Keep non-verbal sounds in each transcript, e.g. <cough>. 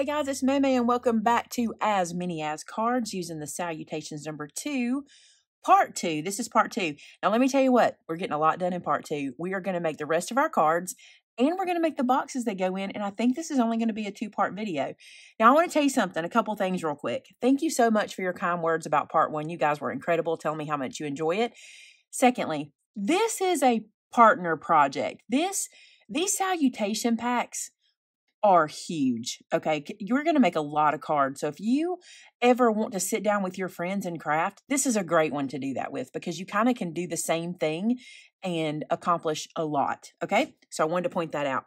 Hey guys, it's Maymay and welcome back to As Many As Cards using the Salutations number two, part two. This is part two. Now let me tell you what, we're getting a lot done in part two. We are going to make the rest of our cards and we're going to make the boxes that go in and I think this is only going to be a two-part video. Now I want to tell you something, a couple things real quick. Thank you so much for your kind words about part one. You guys were incredible. Tell me how much you enjoy it. Secondly, this is a partner project. This, these salutation packs, are huge. Okay. You're going to make a lot of cards. So if you ever want to sit down with your friends and craft, this is a great one to do that with because you kind of can do the same thing and accomplish a lot. Okay. So I wanted to point that out.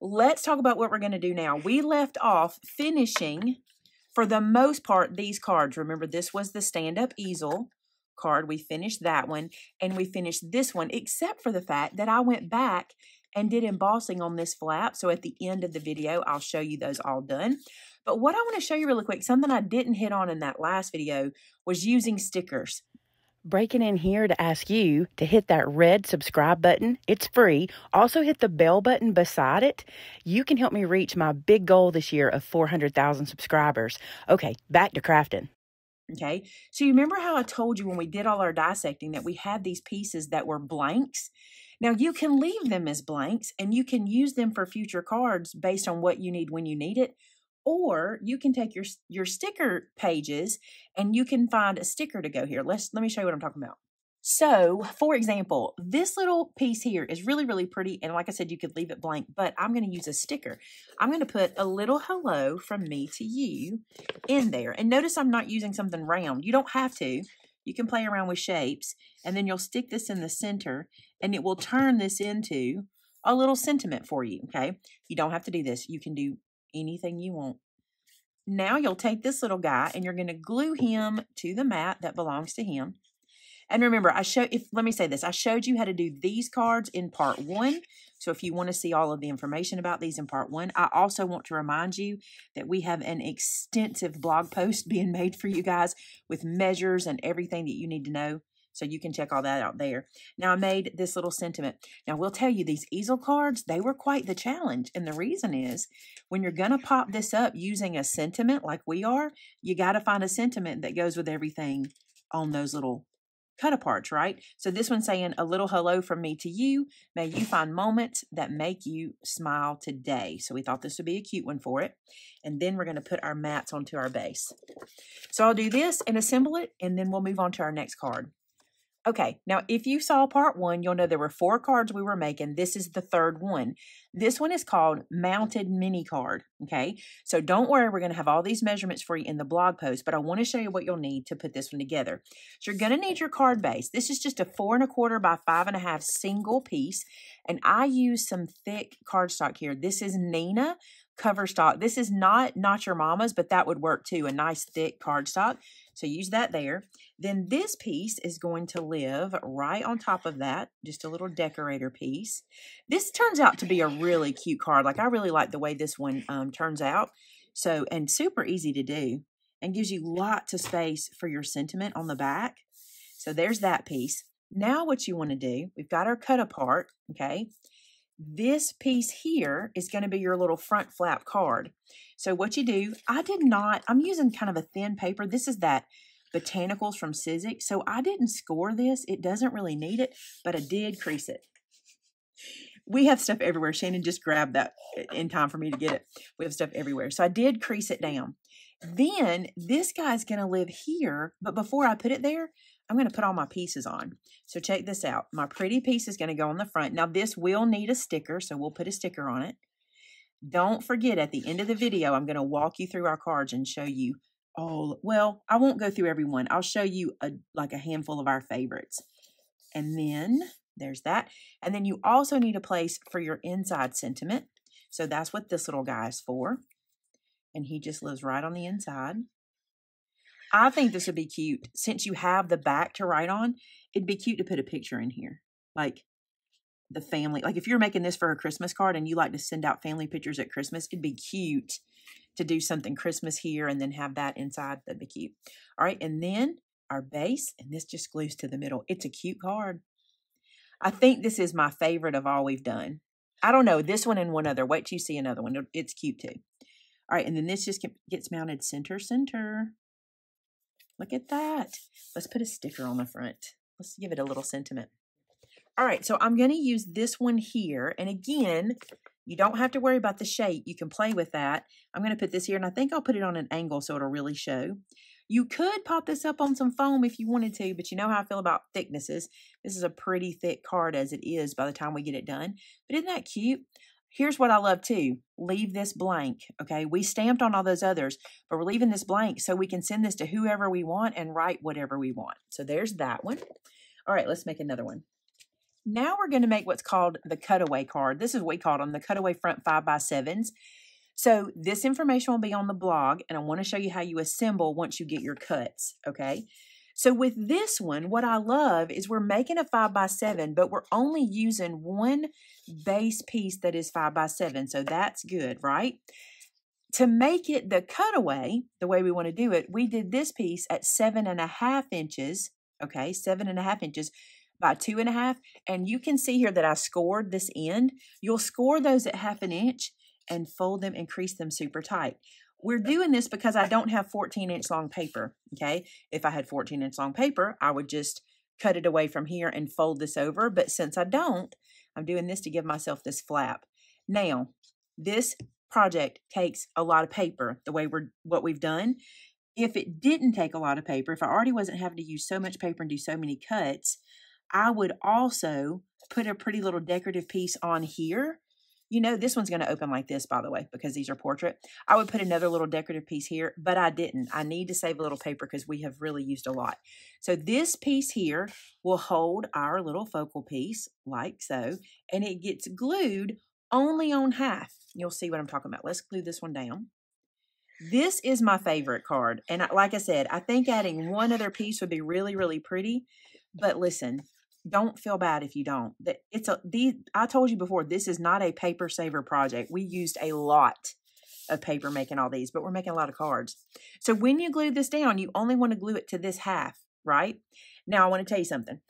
Let's talk about what we're going to do now. We left off finishing, for the most part, these cards. Remember, this was the stand up easel card. We finished that one and we finished this one, except for the fact that I went back and did embossing on this flap. So at the end of the video, I'll show you those all done. But what I want to show you really quick, something I didn't hit on in that last video was using stickers. Breaking in here to ask you to hit that red subscribe button. It's free. Also hit the bell button beside it. You can help me reach my big goal this year of 400,000 subscribers. Okay, back to crafting. Okay, so you remember how I told you when we did all our dissecting that we had these pieces that were blanks? Now you can leave them as blanks and you can use them for future cards based on what you need when you need it. Or you can take your your sticker pages and you can find a sticker to go here. Let's let me show you what I'm talking about. So, for example, this little piece here is really, really pretty. And like I said, you could leave it blank, but I'm going to use a sticker. I'm going to put a little hello from me to you in there. And notice I'm not using something round. You don't have to. You can play around with shapes. And then you'll stick this in the center and it will turn this into a little sentiment for you, okay? You don't have to do this. You can do anything you want. Now you'll take this little guy and you're going to glue him to the mat that belongs to him. And remember, I show if let me say this, I showed you how to do these cards in part one. So if you want to see all of the information about these in part one, I also want to remind you that we have an extensive blog post <laughs> being made for you guys with measures and everything that you need to know. So you can check all that out there. Now I made this little sentiment. Now we'll tell you these easel cards, they were quite the challenge. And the reason is when you're going to pop this up using a sentiment like we are, you got to find a sentiment that goes with everything on those little cut aparts, right? So this one's saying a little hello from me to you. May you find moments that make you smile today. So we thought this would be a cute one for it. And then we're going to put our mats onto our base. So I'll do this and assemble it, and then we'll move on to our next card. Okay, now if you saw part one, you'll know there were four cards we were making. This is the third one. This one is called Mounted Mini Card, okay? So don't worry, we're going to have all these measurements for you in the blog post, but I want to show you what you'll need to put this one together. So you're going to need your card base. This is just a four and a quarter by five and a half single piece, and I use some thick cardstock here. This is Neenah cover stock. This is not Not Your Mama's, but that would work too, a nice thick cardstock. So use that there. Then this piece is going to live right on top of that, just a little decorator piece. This turns out to be a really cute card. Like I really like the way this one um, turns out. So, and super easy to do and gives you lots of space for your sentiment on the back. So there's that piece. Now what you want to do, we've got our cut apart, okay? This piece here is going to be your little front flap card. So what you do, I did not, I'm using kind of a thin paper. This is that Botanicals from Sizzix. So I didn't score this. It doesn't really need it, but I did crease it. We have stuff everywhere. Shannon just grabbed that eh, in time for me to get it. We have stuff everywhere. So I did crease it down. Then this guy's going to live here, but before I put it there, I'm going to put all my pieces on. So check this out. My pretty piece is going to go on the front. Now this will need a sticker, so we'll put a sticker on it. Don't forget at the end of the video, I'm going to walk you through our cards and show you all, well, I won't go through every one. I'll show you a, like a handful of our favorites. And then there's that. And then you also need a place for your inside sentiment. So that's what this little guy is for. And he just lives right on the inside. I think this would be cute. Since you have the back to write on, it'd be cute to put a picture in here. Like the family. Like if you're making this for a Christmas card and you like to send out family pictures at Christmas, it'd be cute to do something Christmas here and then have that inside. That'd be cute. All right. And then our base, and this just glues to the middle. It's a cute card. I think this is my favorite of all we've done. I don't know. This one and one other. Wait till you see another one. It's cute too. All right, and then this just gets mounted center, center. Look at that. Let's put a sticker on the front. Let's give it a little sentiment. All right, so I'm going to use this one here. And again, you don't have to worry about the shape. You can play with that. I'm going to put this here, and I think I'll put it on an angle so it'll really show. You could pop this up on some foam if you wanted to, but you know how I feel about thicknesses. This is a pretty thick card as it is by the time we get it done. But isn't that cute? Here's what I love too. Leave this blank, okay? We stamped on all those others, but we're leaving this blank so we can send this to whoever we want and write whatever we want. So there's that one. All right, let's make another one. Now we're going to make what's called the cutaway card. This is what we call them, the cutaway front 5 by 7s So this information will be on the blog, and I want to show you how you assemble once you get your cuts, okay? So with this one, what I love is we're making a 5 by 7 but we're only using one base piece that is 5 by 7 So that's good, right? To make it the cutaway, the way we want to do it, we did this piece at seven and a half inches, okay, seven and a half inches by two and a half. And you can see here that I scored this end. You'll score those at half an inch and fold them and crease them super tight. We're doing this because I don't have 14 inch long paper, okay? If I had 14 inch long paper, I would just cut it away from here and fold this over. But since I don't, I'm doing this to give myself this flap. Now, this project takes a lot of paper, the way we're, what we've done. If it didn't take a lot of paper, if I already wasn't having to use so much paper and do so many cuts, I would also put a pretty little decorative piece on here you know, this one's going to open like this, by the way, because these are portrait. I would put another little decorative piece here, but I didn't. I need to save a little paper because we have really used a lot. So this piece here will hold our little focal piece like so, and it gets glued only on half. You'll see what I'm talking about. Let's glue this one down. This is my favorite card. And like I said, I think adding one other piece would be really, really pretty. But listen, don't feel bad if you don't. That it's a these I told you before, this is not a paper saver project. We used a lot of paper making all these, but we're making a lot of cards. So when you glue this down, you only want to glue it to this half, right? Now I want to tell you something.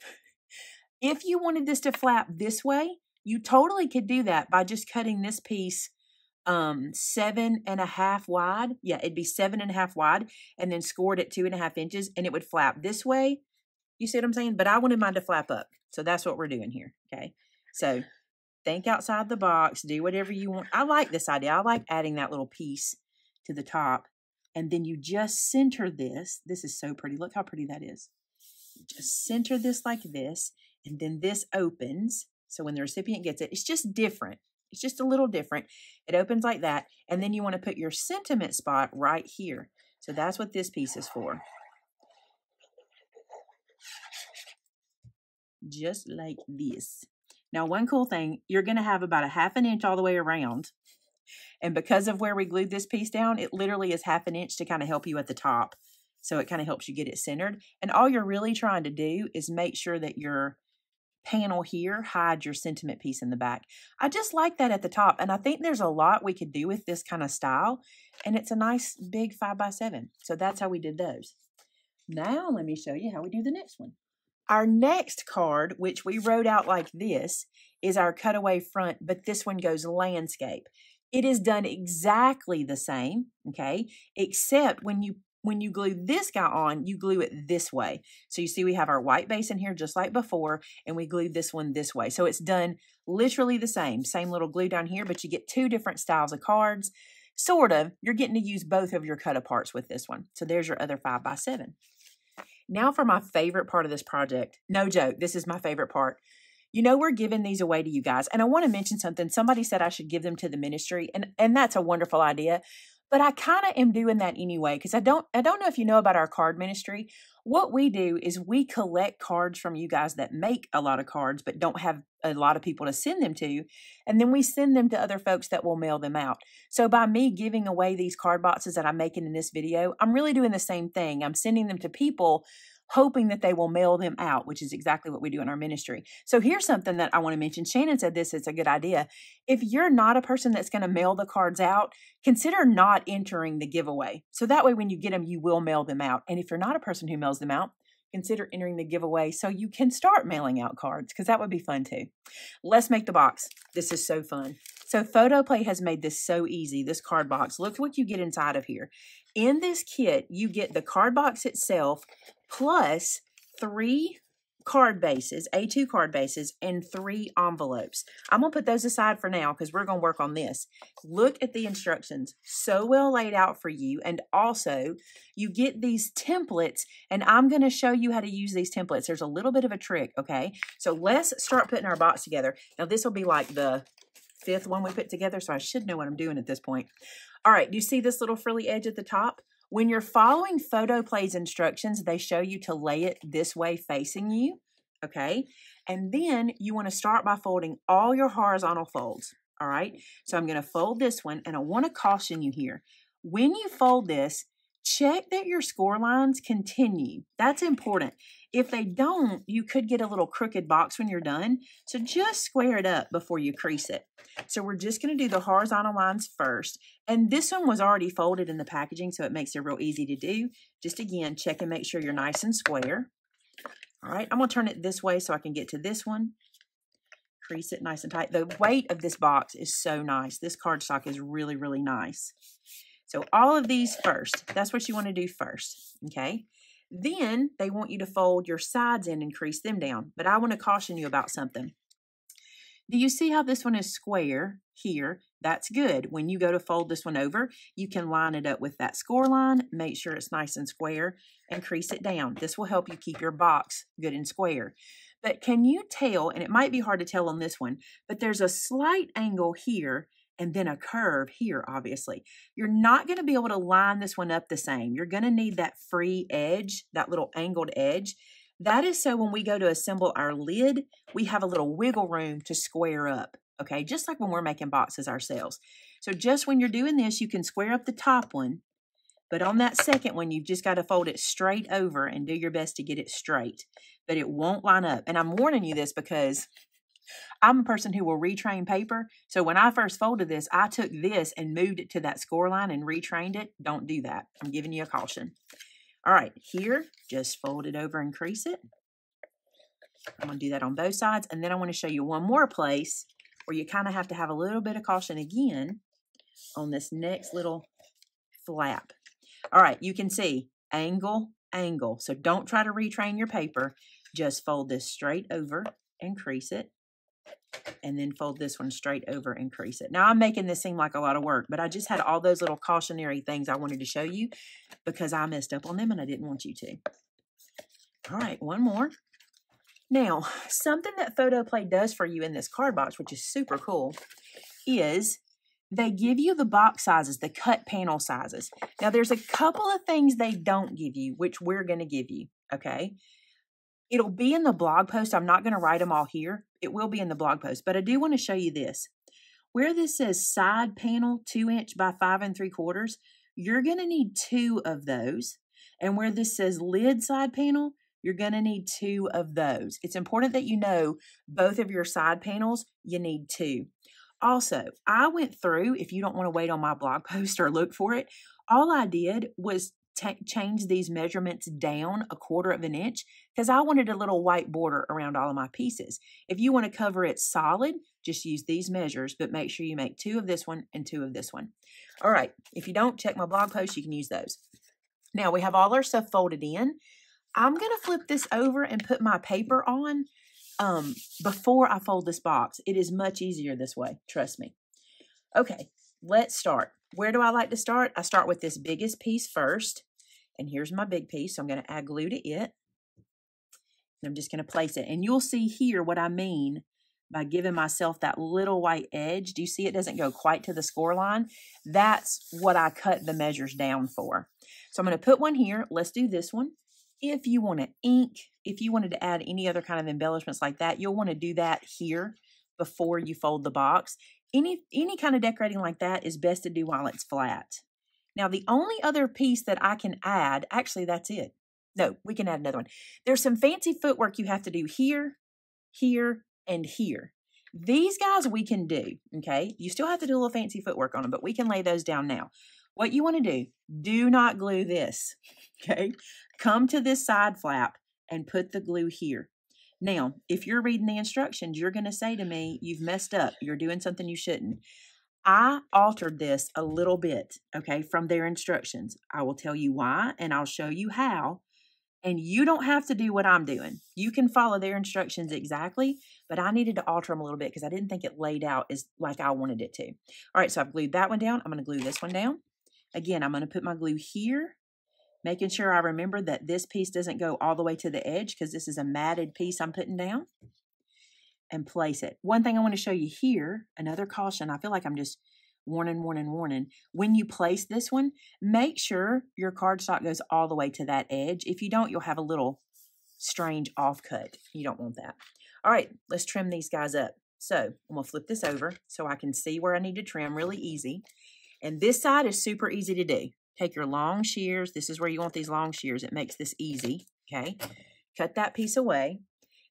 If you wanted this to flap this way, you totally could do that by just cutting this piece um seven and a half wide. Yeah, it'd be seven and a half wide and then scored at two and a half inches and it would flap this way you see what I'm saying? But I wanted mine to flap up. So that's what we're doing here. Okay. So think outside the box, do whatever you want. I like this idea. I like adding that little piece to the top. And then you just center this. This is so pretty. Look how pretty that is. just center this like this. And then this opens. So when the recipient gets it, it's just different. It's just a little different. It opens like that. And then you want to put your sentiment spot right here. So that's what this piece is for. Just like this. Now, one cool thing, you're going to have about a half an inch all the way around. And because of where we glued this piece down, it literally is half an inch to kind of help you at the top. So it kind of helps you get it centered. And all you're really trying to do is make sure that your panel here hides your sentiment piece in the back. I just like that at the top. And I think there's a lot we could do with this kind of style. And it's a nice big 5 by 7 So that's how we did those. Now let me show you how we do the next one. Our next card, which we wrote out like this, is our cutaway front, but this one goes landscape. It is done exactly the same, okay, except when you when you glue this guy on, you glue it this way. So you see we have our white base in here just like before, and we glued this one this way. So it's done literally the same. Same little glue down here, but you get two different styles of cards. Sort of. You're getting to use both of your cut aparts with this one. So there's your other 5 by 7 now for my favorite part of this project. No joke, this is my favorite part. You know, we're giving these away to you guys. And I want to mention something. Somebody said I should give them to the ministry, and, and that's a wonderful idea. But I kind of am doing that anyway because I don't I don't know if you know about our card ministry. What we do is we collect cards from you guys that make a lot of cards but don't have a lot of people to send them to, and then we send them to other folks that will mail them out. So by me giving away these card boxes that I'm making in this video, I'm really doing the same thing. I'm sending them to people hoping that they will mail them out, which is exactly what we do in our ministry. So here's something that I want to mention. Shannon said this is a good idea. If you're not a person that's going to mail the cards out, consider not entering the giveaway. So that way, when you get them, you will mail them out. And if you're not a person who mails them out, consider entering the giveaway so you can start mailing out cards because that would be fun too. Let's make the box. This is so fun. So PhotoPlay has made this so easy, this card box. Look what you get inside of here. In this kit, you get the card box itself plus three card bases, A2 card bases, and three envelopes. I'm going to put those aside for now because we're going to work on this. Look at the instructions. So well laid out for you. And also, you get these templates, and I'm going to show you how to use these templates. There's a little bit of a trick, okay? So let's start putting our box together. Now, this will be like the fifth one we put together, so I should know what I'm doing at this point. All right, do you see this little frilly edge at the top? When you're following PhotoPlay's instructions, they show you to lay it this way facing you, okay? And then you want to start by folding all your horizontal folds, all right? So I'm going to fold this one, and I want to caution you here. When you fold this, check that your score lines continue. That's important. If they don't, you could get a little crooked box when you're done. So just square it up before you crease it. So we're just going to do the horizontal lines first. And this one was already folded in the packaging, so it makes it real easy to do. Just again, check and make sure you're nice and square. All right, I'm going to turn it this way so I can get to this one. Crease it nice and tight. The weight of this box is so nice. This cardstock is really, really nice. So all of these first, that's what you want to do first, okay? Then they want you to fold your sides in and crease them down. But I want to caution you about something. Do you see how this one is square here? That's good. When you go to fold this one over, you can line it up with that score line, make sure it's nice and square, and crease it down. This will help you keep your box good and square. But can you tell, and it might be hard to tell on this one, but there's a slight angle here and then a curve here, obviously. You're not going to be able to line this one up the same. You're going to need that free edge, that little angled edge. That is so when we go to assemble our lid, we have a little wiggle room to square up, okay? Just like when we're making boxes ourselves. So just when you're doing this, you can square up the top one, but on that second one, you've just got to fold it straight over and do your best to get it straight. But it won't line up. And I'm warning you this because I'm a person who will retrain paper. So when I first folded this, I took this and moved it to that score line and retrained it. Don't do that. I'm giving you a caution. All right, here, just fold it over and crease it. I'm going to do that on both sides. And then I want to show you one more place where you kind of have to have a little bit of caution again on this next little flap. All right, you can see angle, angle. So don't try to retrain your paper. Just fold this straight over and crease it and then fold this one straight over and crease it. Now I'm making this seem like a lot of work, but I just had all those little cautionary things I wanted to show you because I messed up on them and I didn't want you to. All right, one more. Now, something that PhotoPlay does for you in this card box, which is super cool, is they give you the box sizes, the cut panel sizes. Now, there's a couple of things they don't give you, which we're going to give you, okay? It'll be in the blog post. I'm not going to write them all here. It will be in the blog post, but I do want to show you this. Where this says side panel, two inch by five and three quarters, you're going to need two of those. And where this says lid side panel, you're going to need two of those. It's important that you know both of your side panels, you need two. Also, I went through, if you don't want to wait on my blog <laughs> post or look for it, all I did was change these measurements down a quarter of an inch because I wanted a little white border around all of my pieces. If you want to cover it solid, just use these measures, but make sure you make two of this one and two of this one. All right, if you don't, check my blog post, you can use those. Now we have all our stuff folded in. I'm going to flip this over and put my paper on um, before I fold this box. It is much easier this way, trust me. Okay, let's start. Where do I like to start? I start with this biggest piece first. And here's my big piece. So I'm going to add glue to it. And I'm just going to place it. And you'll see here what I mean by giving myself that little white edge. Do you see it doesn't go quite to the score line? That's what I cut the measures down for. So I'm going to put one here. Let's do this one. If you want to ink, if you wanted to add any other kind of embellishments like that, you'll want to do that here before you fold the box. Any, any kind of decorating like that is best to do while it's flat. Now, the only other piece that I can add, actually, that's it. No, we can add another one. There's some fancy footwork you have to do here, here, and here. These guys we can do, okay? You still have to do a little fancy footwork on them, but we can lay those down now. What you want to do, do not glue this, <laughs> okay? Come to this side flap and put the glue here. Now, if you're reading the instructions, you're going to say to me, You've messed up. You're doing something you shouldn't. I altered this a little bit, okay, from their instructions. I will tell you why and I'll show you how. And you don't have to do what I'm doing. You can follow their instructions exactly, but I needed to alter them a little bit because I didn't think it laid out as like I wanted it to. All right, so I've glued that one down. I'm going to glue this one down. Again, I'm going to put my glue here, making sure I remember that this piece doesn't go all the way to the edge because this is a matted piece I'm putting down and place it. One thing I want to show you here, another caution, I feel like I'm just warning, warning, warning. When you place this one, make sure your cardstock goes all the way to that edge. If you don't, you'll have a little strange offcut. You don't want that. All right, let's trim these guys up. So I'm going to flip this over so I can see where I need to trim really easy. And this side is super easy to do. Take your long shears. This is where you want these long shears. It makes this easy, okay? Cut that piece away.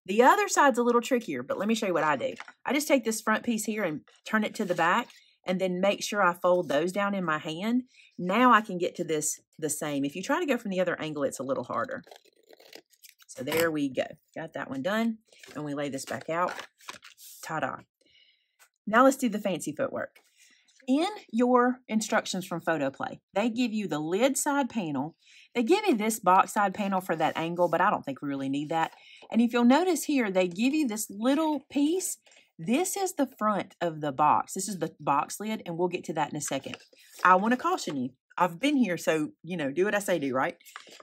The other side's a little trickier, but let me show you what I do. I just take this front piece here and turn it to the back and then make sure I fold those down in my hand. Now I can get to this the same. If you try to go from the other angle, it's a little harder. So there we go. Got that one done. And we lay this back out. Ta-da. Now let's do the fancy footwork. In your instructions from PhotoPlay, they give you the lid side panel. They give you this box side panel for that angle, but I don't think we really need that. And if you'll notice here, they give you this little piece. This is the front of the box. This is the box lid, and we'll get to that in a second. I want to caution you. I've been here, so, you know, do what I say do, right?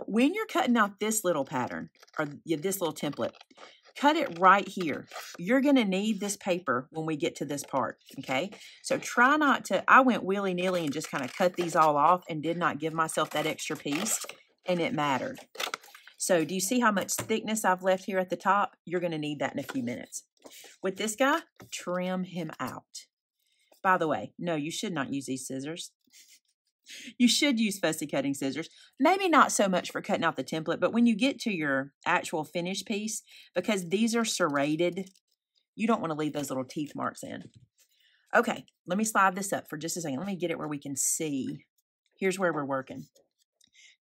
When you're cutting out this little pattern, or this little template, cut it right here. You're going to need this paper when we get to this part, okay? So try not to, I went willy-nilly and just kind of cut these all off and did not give myself that extra piece, and it mattered. So do you see how much thickness I've left here at the top? You're going to need that in a few minutes. With this guy, trim him out. By the way, no, you should not use these scissors. You should use fussy cutting scissors. Maybe not so much for cutting out the template, but when you get to your actual finished piece, because these are serrated, you don't want to leave those little teeth marks in. Okay, let me slide this up for just a second. Let me get it where we can see. Here's where we're working.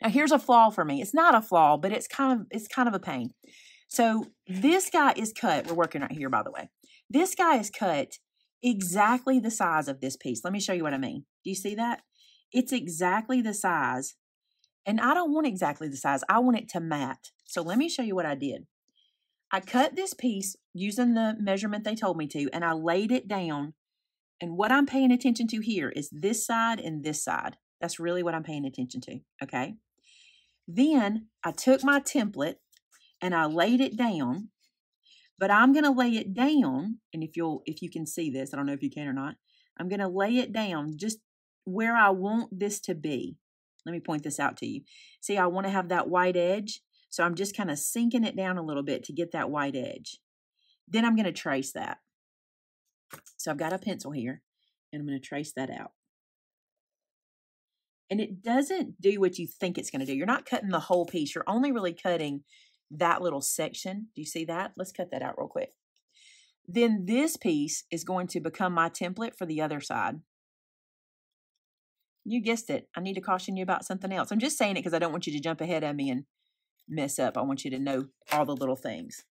Now here's a flaw for me. It's not a flaw, but it's kind of it's kind of a pain. So this guy is cut. We're working right here, by the way. This guy is cut exactly the size of this piece. Let me show you what I mean. Do you see that? It's exactly the size. And I don't want exactly the size. I want it to mat. So let me show you what I did. I cut this piece using the measurement they told me to, and I laid it down. And what I'm paying attention to here is this side and this side. That's really what I'm paying attention to, okay? Then I took my template and I laid it down, but I'm going to lay it down, and if you'll if you can see this, I don't know if you can or not. I'm going to lay it down just where I want this to be. Let me point this out to you. See, I want to have that white edge. So I'm just kind of sinking it down a little bit to get that white edge. Then I'm going to trace that. So I've got a pencil here and I'm going to trace that out. And it doesn't do what you think it's going to do. You're not cutting the whole piece. You're only really cutting that little section. Do you see that? Let's cut that out real quick. Then this piece is going to become my template for the other side. You guessed it. I need to caution you about something else. I'm just saying it because I don't want you to jump ahead of me and mess up. I want you to know all the little things.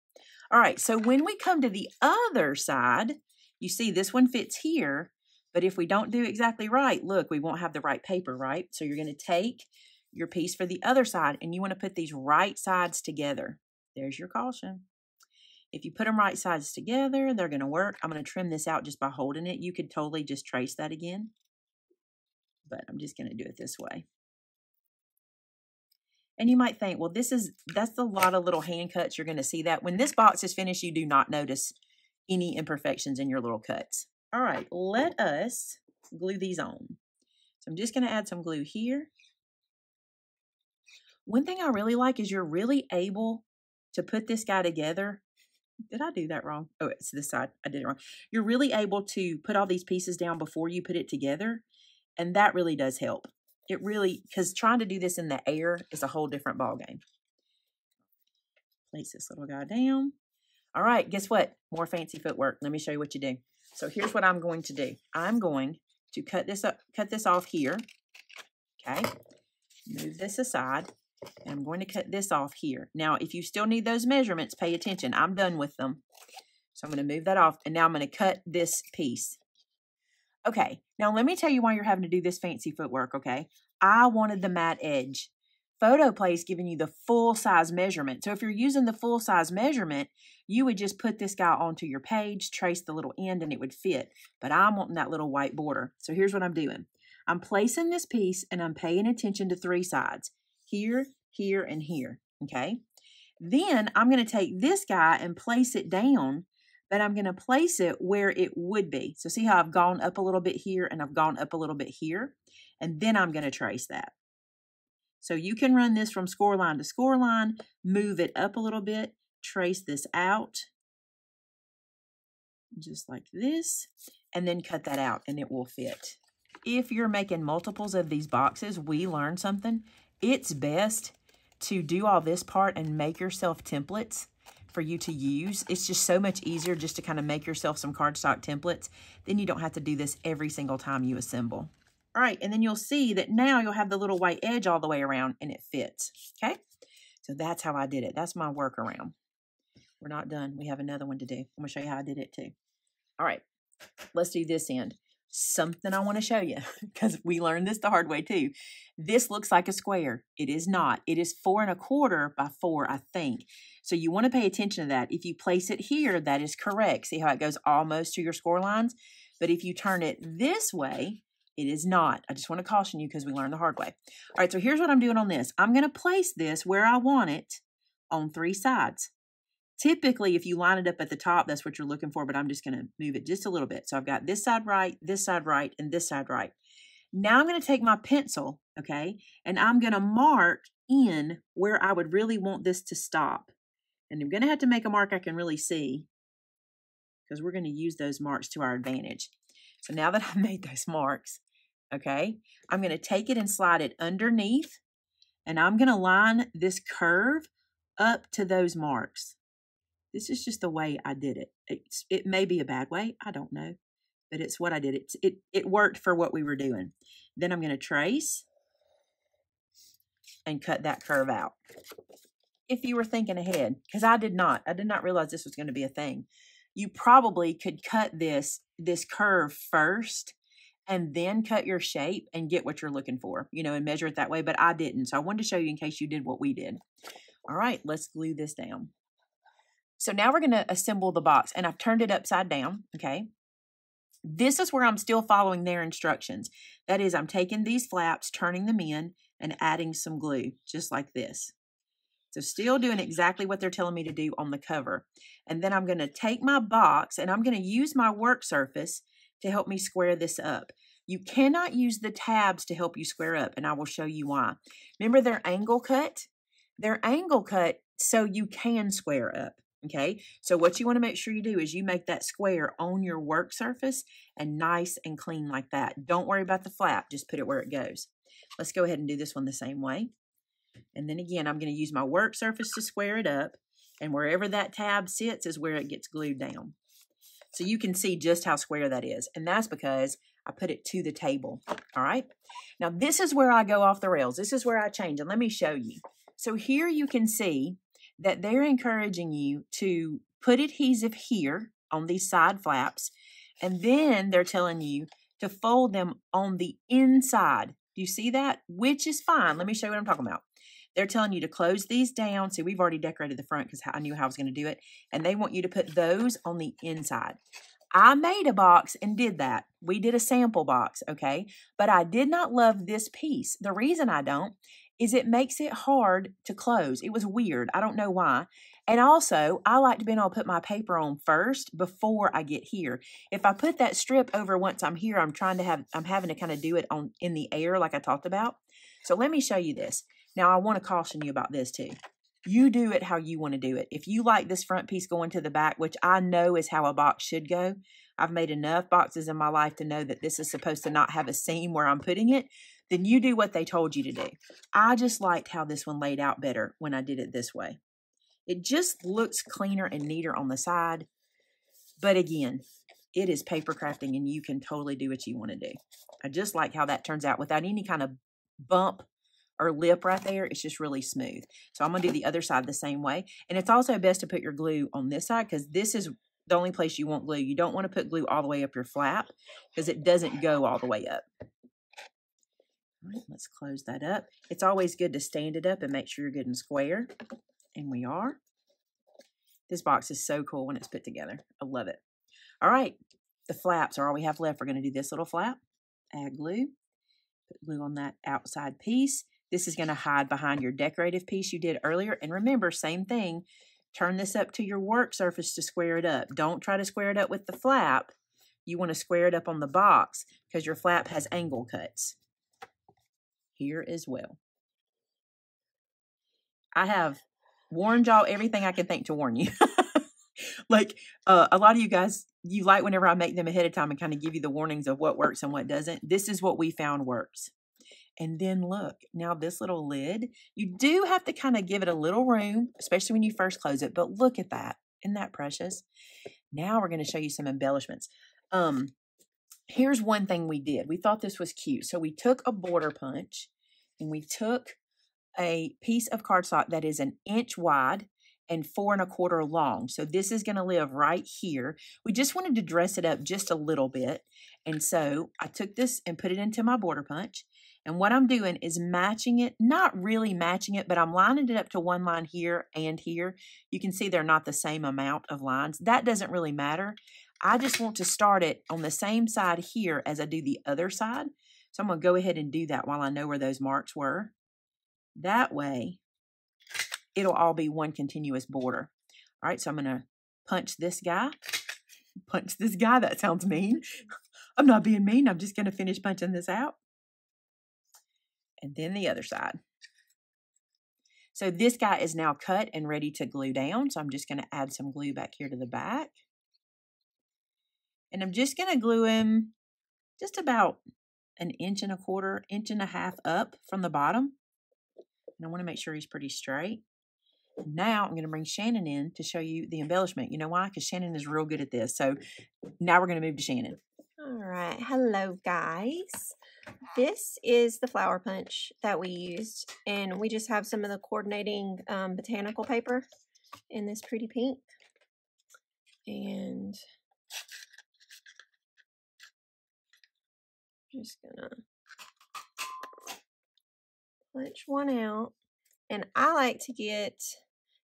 All right, so when we come to the other side, you see this one fits here, but if we don't do exactly right, look, we won't have the right paper, right? So you're going to take your piece for the other side and you want to put these right sides together. There's your caution. If you put them right sides together, they're going to work. I'm going to trim this out just by holding it. You could totally just trace that again but I'm just going to do it this way. And you might think, well, this is, that's a lot of little hand cuts. You're going to see that. When this box is finished, you do not notice any imperfections in your little cuts. All right, let us glue these on. So I'm just going to add some glue here. One thing I really like is you're really able to put this guy together. Did I do that wrong? Oh, it's this side. I did it wrong. You're really able to put all these pieces down before you put it together. And that really does help. It really, because trying to do this in the air is a whole different ball game. Place this little guy down. All right, guess what? More fancy footwork. Let me show you what you do. So here's what I'm going to do. I'm going to cut this up, cut this off here. Okay. Move this aside. And I'm going to cut this off here. Now, if you still need those measurements, pay attention. I'm done with them. So I'm going to move that off. And now I'm going to cut this piece. Okay, now let me tell you why you're having to do this fancy footwork, okay? I wanted the matte edge. PhotoPlay is giving you the full size measurement. So if you're using the full size measurement, you would just put this guy onto your page, trace the little end, and it would fit. But I'm wanting that little white border. So here's what I'm doing. I'm placing this piece and I'm paying attention to three sides. Here, here, and here, okay? Then I'm going to take this guy and place it down, but I'm going to place it where it would be. So see how I've gone up a little bit here and I've gone up a little bit here? And then I'm going to trace that. So you can run this from score line to score line, move it up a little bit, trace this out, just like this, and then cut that out and it will fit. If you're making multiples of these boxes, we learned something. It's best to do all this part and make yourself templates for you to use. It's just so much easier just to kind of make yourself some cardstock templates. Then you don't have to do this every single time you assemble. All right, and then you'll see that now you'll have the little white edge all the way around and it fits, okay? So that's how I did it. That's my workaround. We're not done. We have another one to do. I'm going to show you how I did it too. All right, let's do this end. Something I want to show you <laughs> because we learned this the hard way too. This looks like a square. It is not. It is four and a quarter by four, I think. So you want to pay attention to that. If you place it here, that is correct. See how it goes almost to your score lines? But if you turn it this way, it is not. I just want to caution you because we learned the hard way. All right, so here's what I'm doing on this. I'm going to place this where I want it on three sides. Typically, if you line it up at the top, that's what you're looking for, but I'm just going to move it just a little bit. So I've got this side right, this side right, and this side right. Now I'm going to take my pencil, okay, and I'm going to mark in where I would really want this to stop. And I'm going to have to make a mark I can really see because we're going to use those marks to our advantage. So now that <laughs> I've made those marks, okay? I'm going to take it and slide it underneath, and I'm going to line this curve up to those marks. This is just the way I did it. It's, it may be a bad way, I don't know, but it's what I did. It, it, it worked for what we were doing. Then I'm going to trace and cut that curve out. If you were thinking ahead, because I did not, I did not realize this was going to be a thing. You probably could cut this this curve first and then cut your shape and get what you're looking for, you know, and measure it that way. But I didn't. So I wanted to show you in case you did what we did. All right, let's glue this down. So now we're going to assemble the box and I've turned it upside down. Okay. This is where I'm still following their instructions. That is, I'm taking these flaps, turning them in, and adding some glue, just like this. So still doing exactly what they're telling me to do on the cover. And then I'm going to take my box and I'm going to use my work surface to help me square this up. You cannot use the tabs to help you square up, and I will show you why. Remember their angle cut? They're angle cut so you can square up. Okay, so what you want to make sure you do is you make that square on your work surface and nice and clean like that. Don't worry about the flap, just put it where it goes. Let's go ahead and do this one the same way. And then again, I'm going to use my work surface to square it up. And wherever that tab sits is where it gets glued down. So you can see just how square that is. And that's because I put it to the table. All right. Now this is where I go off the rails. This is where I change. And let me show you. So here you can see that they're encouraging you to put adhesive here on these side flaps. And then they're telling you to fold them on the inside. Do you see that? Which is fine. Let me show you what I'm talking about. They're telling you to close these down. See, we've already decorated the front because I knew how I was going to do it. And they want you to put those on the inside. I made a box and did that. We did a sample box, okay? But I did not love this piece. The reason I don't is it makes it hard to close. It was weird. I don't know why. And also, I like to be able to put my paper on first before I get here. If I put that strip over once I'm here, I'm trying to have, I'm having to kind of do it on in the air like I talked about. So let me show you this. Now, I want to caution you about this too. You do it how you want to do it. If you like this front piece going to the back, which I know is how a box should go, I've made enough boxes in my life to know that this is supposed to not have a seam where I'm putting it, then you do what they told you to do. I just liked how this one laid out better when I did it this way. It just looks cleaner and neater on the side. But again, it is paper crafting and you can totally do what you want to do. I just like how that turns out without any kind of bump or lip right there, it's just really smooth. So I'm going to do the other side the same way. And it's also best to put your glue on this side because this is the only place you want glue. You don't want to put glue all the way up your flap because it doesn't go all the way up. All right, let's close that up. It's always good to stand it up and make sure you're good and square. And we are. This box is so cool when it's put together. I love it. All right, the flaps are all we have left. We're going to do this little flap. Add glue. Put glue on that outside piece. This is going to hide behind your decorative piece you did earlier. And remember, same thing. Turn this up to your work surface to square it up. Don't try to square it up with the flap. You want to square it up on the box because your flap has angle cuts here as well. I have warned y'all everything I can think to warn you. <laughs> like uh, a lot of you guys, you like whenever I make them ahead of time and kind of give you the warnings of what works and what doesn't. This is what we found works. And then look, now this little lid, you do have to kind of give it a little room, especially when you first close it. But look at that. Isn't that precious? Now we're going to show you some embellishments. Um, here's one thing we did. We thought this was cute. So we took a border punch and we took a piece of cardstock that is an inch wide and four and a quarter long. So this is going to live right here. We just wanted to dress it up just a little bit. And so I took this and put it into my border punch. And what I'm doing is matching it, not really matching it, but I'm lining it up to one line here and here. You can see they're not the same amount of lines. That doesn't really matter. I just want to start it on the same side here as I do the other side. So I'm going to go ahead and do that while I know where those marks were. That way, it'll all be one continuous border. All right, so I'm going to punch this guy. Punch this guy. That sounds mean. <laughs> I'm not being mean. I'm just going to finish punching this out. And then the other side. So this guy is now cut and ready to glue down. So I'm just going to add some glue back here to the back. And I'm just going to glue him just about an inch and a quarter, inch and a half up from the bottom. And I want to make sure he's pretty straight. Now I'm going to bring Shannon in to show you the embellishment. You know why? Because Shannon is real good at this. So now we're going to move to Shannon. All right. Hello, guys. This is the flower punch that we used. And we just have some of the coordinating um, botanical paper in this pretty pink. And just gonna punch one out. And I like to get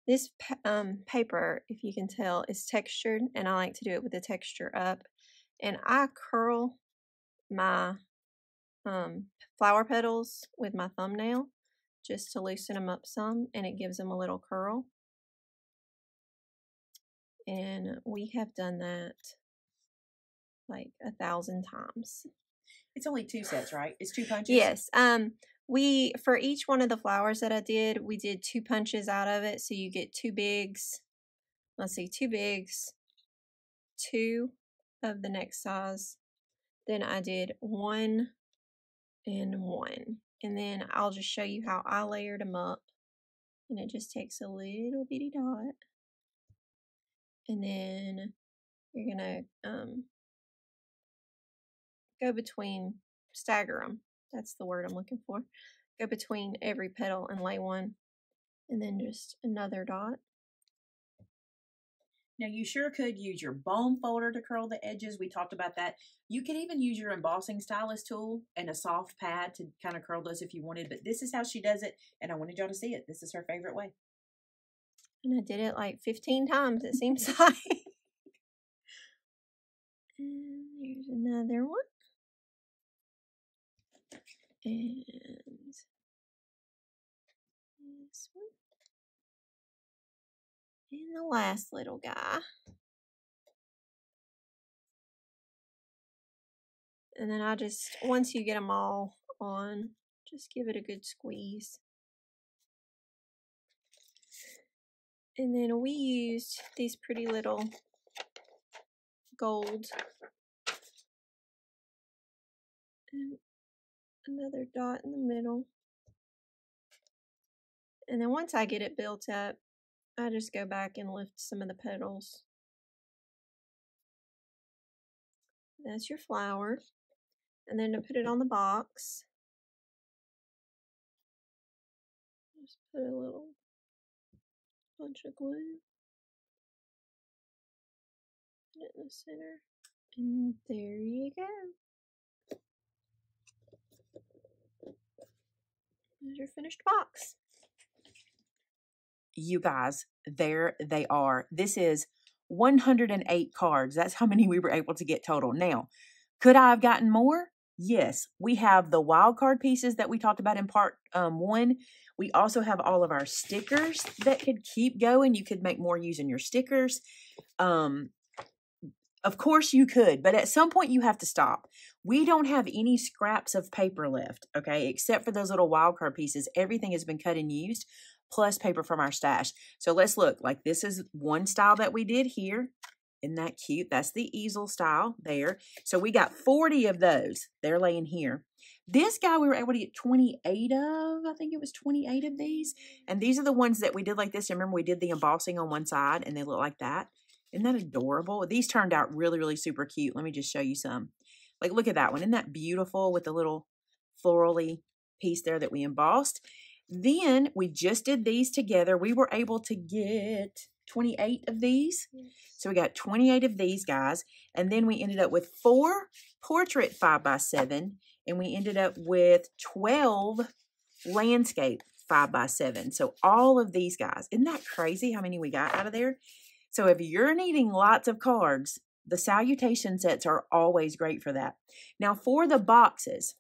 this um, paper, if you can tell, is textured, and I like to do it with the texture up. And I curl my um, flower petals with my thumbnail just to loosen them up some, and it gives them a little curl. And we have done that like a thousand times. It's only two sets, right? It's two punches? Yes. Um, we for each one of the flowers that I did, we did two punches out of it. So you get two bigs. Let's see, two bigs, two of the next size. Then I did one and one. And then I'll just show you how I layered them up. And it just takes a little bitty dot. And then you're going to um, go between, stagger them. That's the word I'm looking for. Go between every petal and lay one, and then just another dot. Now you sure could use your bone folder to curl the edges. We talked about that. You could even use your embossing stylus tool and a soft pad to kind of curl those if you wanted, but this is how she does it, and I wanted y'all to see it. This is her favorite way. And I did it like 15 times, it seems <laughs> like. and here's another one and this one. The last little guy. And then I just, once you get them all on, just give it a good squeeze. And then we used these pretty little gold and another dot in the middle. And then once I get it built up, I just go back and lift some of the petals. That's your flower. And then to put it on the box, just Put a little bunch of glue. Put it in the center. And there you go. There's your finished box. You guys, there they are. This is 108 cards. That's how many we were able to get total. Now, could I have gotten more? Yes. We have the wild card pieces that we talked about in part um, one. We also have all of our stickers that could keep going. You could make more using your stickers. Um, of course you could, but at some point you have to stop. We don't have any scraps of paper left, okay, except for those little wild card pieces. Everything has been cut and used, plus paper from our stash. So let's look. Like this is one style that we did here. Isn't that cute? That's the easel style there. So we got 40 of those. They're laying here. This guy we were able to get 28 of. I think it was 28 of these. And these are the ones that we did like this. And remember we did the embossing on one side and they look like that. Isn't that adorable? These turned out really, really super cute. Let me just show you some. Like, look at that one. Isn't that beautiful with the little florally piece there that we embossed? Then we just did these together. We were able to get 28 of these. So we got 28 of these guys. And then we ended up with four portrait 5 by 7 And we ended up with 12 landscape 5 by 7 So all of these guys. Isn't that crazy how many we got out of there? So if you're needing lots of cards, the salutation sets are always great for that. Now for the boxes,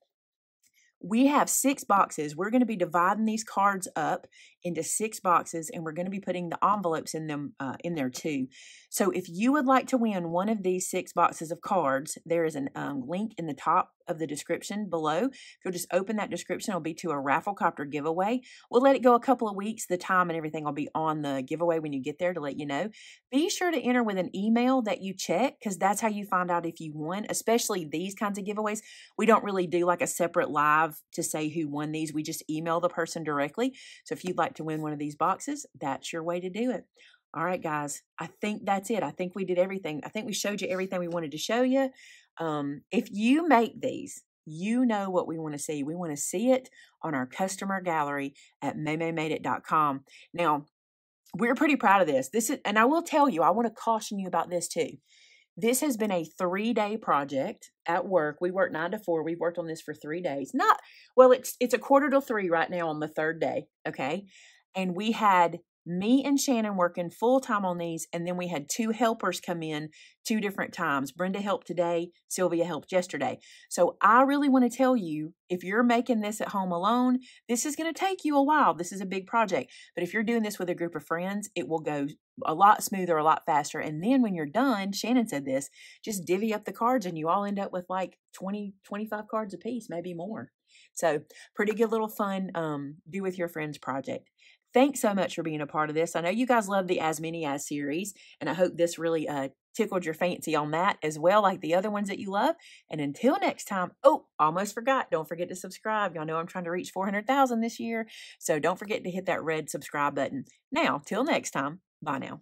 we have six boxes. We're going to be dividing these cards up into six boxes and we're going to be putting the envelopes in them uh, in there too. So if you would like to win one of these six boxes of cards, there is a um, link in the top of the description below. If you'll just open that description, it'll be to a Rafflecopter giveaway. We'll let it go a couple of weeks. The time and everything will be on the giveaway when you get there to let you know. Be sure to enter with an email that you check because that's how you find out if you won, especially these kinds of giveaways. We don't really do like a separate live to say who won these. We just email the person directly. So if you'd like to win one of these boxes, that's your way to do it. All right, guys, I think that's it. I think we did everything. I think we showed you everything we wanted to show you. Um, if you make these, you know what we want to see. We want to see it on our customer gallery at maymaymadeit.com. Now, we're pretty proud of this. This is, and I will tell you, I want to caution you about this too. This has been a three day project at work. We work nine to four. We've worked on this for three days. Not well, it's it's a quarter to three right now on the third day. Okay. And we had me and Shannon working full time on these, and then we had two helpers come in two different times. Brenda helped today, Sylvia helped yesterday. So I really want to tell you if you're making this at home alone, this is going to take you a while. This is a big project. But if you're doing this with a group of friends, it will go a lot smoother, a lot faster. And then when you're done, Shannon said this, just divvy up the cards and you all end up with like 20, 25 cards a piece, maybe more. So pretty good little fun um, do with your friends project. Thanks so much for being a part of this. I know you guys love the As Many As series, and I hope this really uh, tickled your fancy on that as well, like the other ones that you love. And until next time, oh, almost forgot. Don't forget to subscribe. Y'all know I'm trying to reach 400,000 this year. So don't forget to hit that red subscribe button. Now, till next time, bye now.